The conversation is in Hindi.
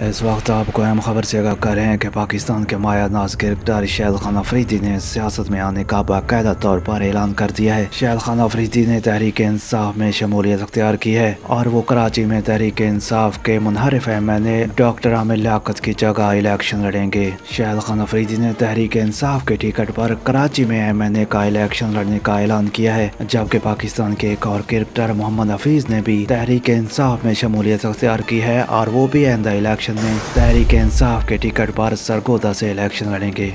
इस वक्त आपको अहम खबर से आगाह कर रहे हैं कि पाकिस्तान के माया नाज गिरफ़्तार शैल खान अफरीदी ने सियासत में आने का बाकायदा तौर पर ऐलान कर दिया है। शैल खान अफरीदी ने तहरीक इंसाफ में शमूलियत अख्तियार की है और वो कराची में तहरीक इंसाफ के मुनहरफ M N A doctor Amir Liaquat की जगह इलेक्शन लड़ेंगे। शैल खान अफरीदी ने तहरीक इंसाफ के टिकट पर कराची में एम एन ए का इलेक्शन लड़ने का ऐलान किया है, जबकि पाकिस्तान के एक और क्रिकेटर मोहम्मद हफीज ने भी तहरीक इंसाफ में शमूलियत अख्तियार की है और वो भी आंदा इलेक्शन में तहरीक इंसाफ के टिकट पर सरगोदा से इलेक्शन लड़ेंगे।